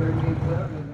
13 7.